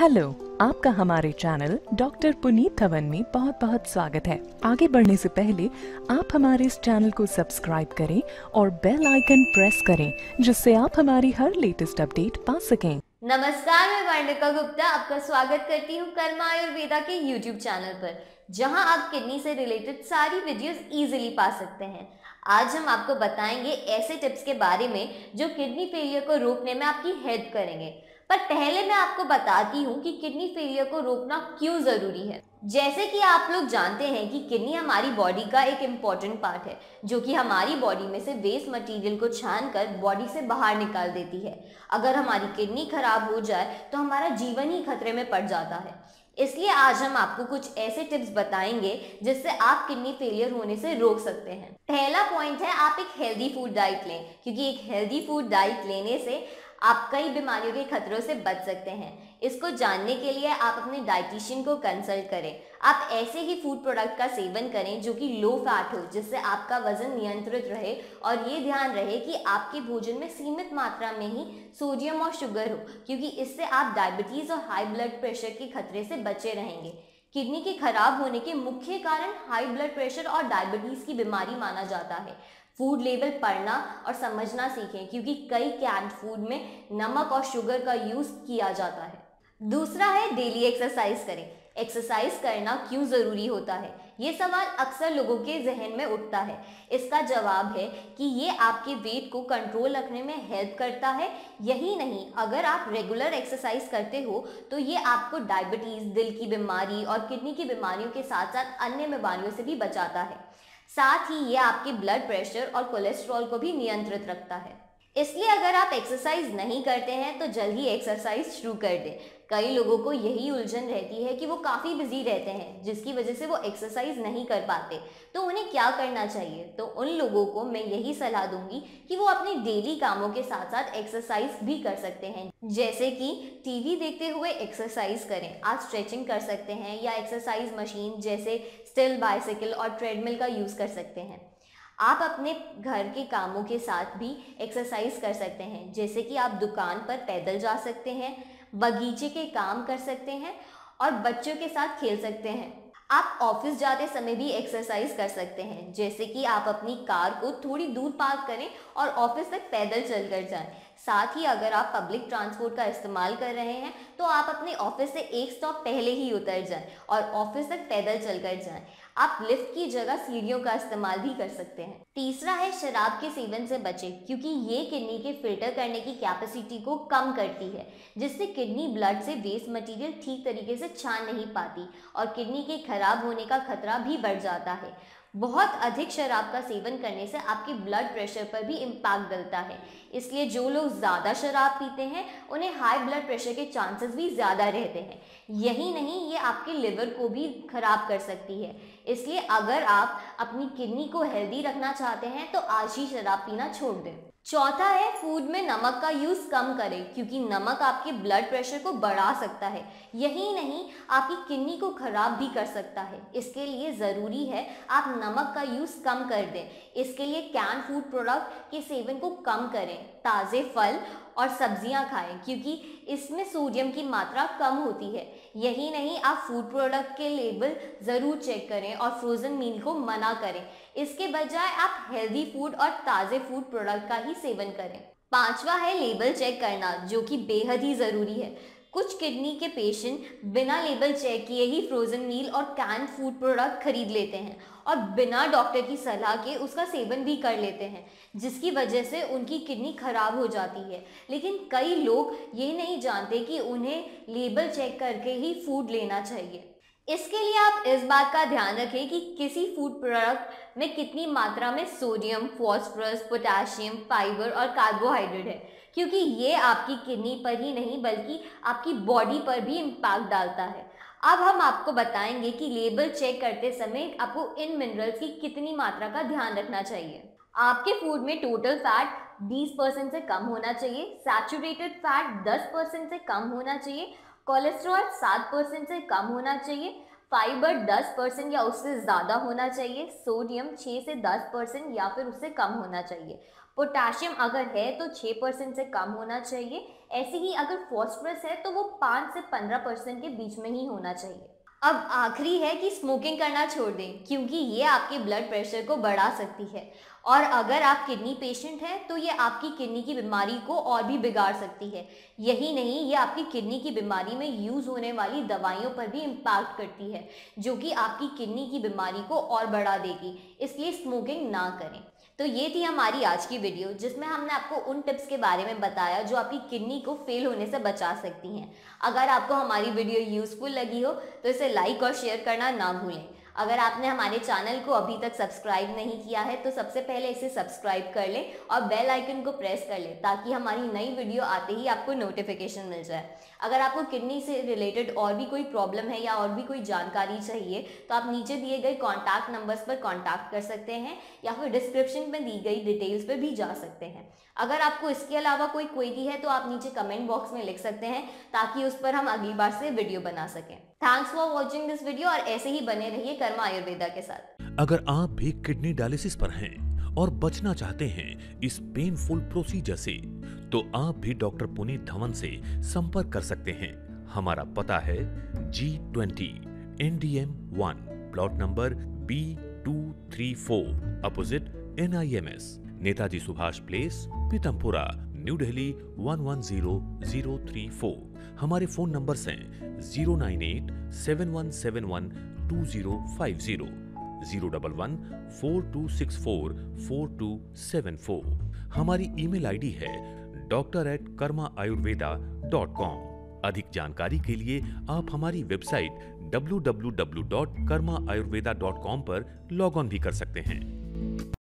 Hello, आपका हमारे channel doctor Puneet Dhawan में बहुत बहुत स्वागत है। आगे बढ़ने से पहले आप हमारे इस चैनल को सब्सक्राइब करें और बेल आइकन प्रेस करें, जिससे आप हमारी हर लेटेस्ट अपडेट पा सकें। नमस्कार, मैं वर्णिका गुप्ता आपका स्वागत करती हूँ कर्मा आयुर्वेदा के YouTube चैनल पर, जहाँ आप किडनी से रिलेटेड सारी वीडियोस इजीली पा सकते हैं। आज हम आपको बताएँगे ऐसे टिप्स के बारे में जो किडनी फेलियर को रोकने में आपकी हेल्प करेंगे। पर पहले मैं आपको बताती हूँ कि किडनी फेलियर को रोकना क्यों ज़रूरी है। जैसे कि आप लोग जानते हैं कि किडनी हमारी बॉडी का एक इंपॉर्टेंट पार्ट है, जो कि हमारी बॉडी में से वेस्ट मटेरियल को छान कर बॉडी से बाहर निकाल देती है। अगर हमारी किडनी खराब हो जाए तो हमारा जीवन ही खतरे में पड़ जाता है। इसलिए आज हम आपको कुछ ऐसे टिप्स बताएँगे, जिससे आप किडनी फेलियर होने से रोक सकते हैं। पहला पॉइंट है, आप एक हेल्दी फ़ूड डाइट लें, क्योंकि एक हेल्दी फ़ूड डाइट लेने से आप कई बीमारियों के खतरों से बच सकते हैं। इसको जानने के लिए आप अपने डाइटिशियन को कंसल्ट करें। आप ऐसे ही फ़ूड प्रोडक्ट का सेवन करें जो कि लो फैट हो, जिससे आपका वज़न नियंत्रित रहे और ये ध्यान रहे कि आपके भोजन में सीमित मात्रा में ही सोडियम और शुगर हो, क्योंकि इससे आप डायबिटीज़ और हाई ब्लड प्रेशर के खतरे से बचे रहेंगे। किडनी के खराब होने के मुख्य कारण हाई ब्लड प्रेशर और डायबिटीज़ की बीमारी माना जाता है। फ़ूड लेवल पढ़ना और समझना सीखें, क्योंकि कई कैंड फ़ूड में नमक और शुगर का यूज़ किया जाता है। दूसरा है डेली एक्सरसाइज करें। एक्सरसाइज करना क्यों ज़रूरी होता है? ये सवाल अक्सर लोगों के जहन में उठता है। इसका जवाब है कि ये आपके वेट को कंट्रोल रखने में हेल्प करता है। यही नहीं, अगर आप रेगुलर एक्सरसाइज करते हो तो ये आपको डायबिटीज़ दिल की बीमारी और किडनी की बीमारियों के साथ साथ अन्य बीमारियों से भी बचाता है। साथ ही ये आपके ब्लड प्रेशर और कोलेस्ट्रॉल को भी नियंत्रित रखता है। इसलिए अगर आप एक्सरसाइज नहीं करते हैं तो जल्द ही एक्सरसाइज शुरू कर दें। कई लोगों को यही उलझन रहती है कि वो काफ़ी बिज़ी रहते हैं, जिसकी वजह से वो एक्सरसाइज नहीं कर पाते। तो उन्हें क्या करना चाहिए? तो उन लोगों को मैं यही सलाह दूँगी कि वो अपने डेली कामों के साथ साथ एक्सरसाइज भी कर सकते हैं। जैसे कि टीवी देखते हुए एक्सरसाइज करें। आप स्ट्रेचिंग कर सकते हैं या एक्सरसाइज मशीन जैसे स्टिल बाइसिकल और ट्रेडमिल का यूज़ कर सकते हैं। आप अपने घर के कामों के साथ भी एक्सरसाइज कर सकते हैं। जैसे कि आप दुकान पर पैदल जा सकते हैं, बगीचे के काम कर सकते हैं और बच्चों के साथ खेल सकते हैं। आप ऑफ़िस जाते समय भी एक्सरसाइज कर सकते हैं। जैसे कि आप अपनी कार को थोड़ी दूर पार्क करें और ऑफ़िस तक पैदल चल कर जाएँ। साथ ही अगर आप पब्लिक ट्रांसपोर्ट का इस्तेमाल कर रहे हैं तो आप अपने ऑफ़िस से एक स्टॉप पहले ही उतर जाएँ और ऑफ़िस तक पैदल चल कर जाएँ। आप लिफ्ट की जगह सीढ़ियों का इस्तेमाल भी कर सकते हैं। तीसरा है, शराब के सेवन से बचें, क्योंकि ये किडनी के फ़िल्टर करने की कैपेसिटी को कम करती है, जिससे किडनी ब्लड से वेस्ट मटेरियल ठीक तरीके से छान नहीं पाती और किडनी के खराब होने का खतरा भी बढ़ जाता है। बहुत अधिक शराब का सेवन करने से आपके ब्लड प्रेशर पर भी इम्पैक्ट डलता है। इसलिए जो लोग ज़्यादा शराब पीते हैं, उन्हें हाई ब्लड प्रेशर के चांसेस भी ज़्यादा रहते हैं। यही नहीं, ये आपके लिवर को भी ख़राब कर सकती है। इसलिए अगर आप अपनी किडनी को हेल्दी रखना चाहते हैं तो आज ही शराब पीना छोड़ दें। चौथा है फ़ूड में नमक का यूज़ कम करें, क्योंकि नमक आपके ब्लड प्रेशर को बढ़ा सकता है। यही नहीं, आपकी किडनी को ख़राब भी कर सकता है। इसके लिए ज़रूरी है, आप नमक का यूज़ कम कर दें। इसके लिए कैन फ़ूड प्रोडक्ट के सेवन को कम करें, ताज़े फल और सब्ज़ियाँ खाएँ, क्योंकि इसमें सोडियम की मात्रा कम होती है। यही नहीं, आप फ़ूड प्रोडक्ट के लेबल ज़रूर चेक करें और फ्रोज़न मील को मना करें। इसके बजाय आप हेल्दी फ़ूड और ताज़े फ़ूड प्रोडक्ट का ही सेवन करें। पांचवा है लेबल चेक करना, जो कि बेहद ही ज़रूरी है। कुछ किडनी के पेशेंट बिना लेबल चेक किए ही फ्रोज़न मील और कैन फ़ूड प्रोडक्ट खरीद लेते हैं। और बिना डॉक्टर की सलाह के उसका सेवन भी कर लेते हैं, जिसकी वजह से उनकी किडनी खराब हो जाती है। लेकिन कई लोग ये नहीं जानते कि उन्हें लेबल चेक करके ही फ़ूड लेना चाहिए। इसके लिए आप इस बात का ध्यान रखें कि किसी फ़ूड प्रोडक्ट में कितनी मात्रा में सोडियम, फॉस्फोरस, पोटेशियम, फाइबर और कार्बोहाइड्रेट है, क्योंकि ये आपकी किडनी पर ही नहीं, बल्कि आपकी बॉडी पर भी इम्पैक्ट डालता है। अब हम आपको बताएँगे कि लेबल चेक करते समय आपको इन मिनरल्स की कितनी मात्रा का ध्यान रखना चाहिए। आपके फ़ूड में टोटल फैट 20 परसेंट से कम होना चाहिए सैचुरेटेड फैट 10 परसेंट से कम होना चाहिए कोलेस्ट्रॉल 7 परसेंट से कम होना चाहिए फाइबर 10 परसेंट या उससे ज़्यादा होना चाहिए सोडियम 6 से 10 परसेंट या फिर उससे कम होना चाहिए। पोटाशियम अगर है तो 6 परसेंट से कम होना चाहिए। ऐसे ही अगर फॉस्फोरस है तो वो 5 से 15 परसेंट के बीच में ही होना चाहिए। अब आखिरी है कि स्मोकिंग करना छोड़ दें, क्योंकि ये आपके ब्लड प्रेशर को बढ़ा सकती है। और अगर आप किडनी पेशेंट हैं तो ये आपकी किडनी की बीमारी को और भी बिगाड़ सकती है। यही नहीं, ये आपकी किडनी की बीमारी में यूज़ होने वाली दवाइयों पर भी इम्पैक्ट करती है, जो कि आपकी किडनी की बीमारी को और बढ़ा देगी। इसलिए स्मोकिंग ना करें। तो ये थी हमारी आज की वीडियो जिसमें हमने आपको उन टिप्स के बारे में बताया, जो आपकी किडनी को फेल होने से बचा सकती हैं। अगर आपको हमारी वीडियो यूज़फुल लगी हो तो इसे लाइक और शेयर करना ना भूलें। अगर आपने हमारे चैनल को अभी तक सब्सक्राइब नहीं किया है तो सबसे पहले इसे सब्सक्राइब कर लें और बेल आइकन को प्रेस कर लें, ताकि हमारी नई वीडियो आते ही आपको नोटिफिकेशन मिल जाए। अगर आपको किडनी से रिलेटेड और भी कोई प्रॉब्लम है या और भी कोई जानकारी चाहिए तो आप नीचे दिए गए कॉन्टैक्ट नंबर्स पर कॉन्टैक्ट कर सकते हैं, या फिर डिस्क्रिप्शन में दी गई डिटेल्स पर भी जा सकते हैं। अगर आपको इसके अलावा कोई क्वेरी है तो आप नीचे कमेंट बॉक्स में लिख सकते हैं, ताकि उस पर हम अगली बार से वीडियो बना सकें। Thanks for watching this video और ऐसे ही बने रहिए कर्मा आयुर्वेदा के साथ। अगर आप भी किडनी डायलिसिस पर हैं और बचना चाहते हैं इस पेनफुल प्रोसीजर से तो आप भी डॉक्टर पुनीत धवन से संपर्क कर सकते हैं। हमारा पता है G twenty N D M one plot number B two three four opposite N I M S Netaji Subhash place Pitampura new Delhi 110034 हमारे फ़ोन नंबर्स हैं 0987171 two zero five zero zero double one four two six four four two seven four हमारी email ID है doctor at Karma Ayurveda dot com अधिक जानकारी के लिए आप हमारी website W W W dot Karma Ayurveda dot com पर log on भी कर सकते हैं।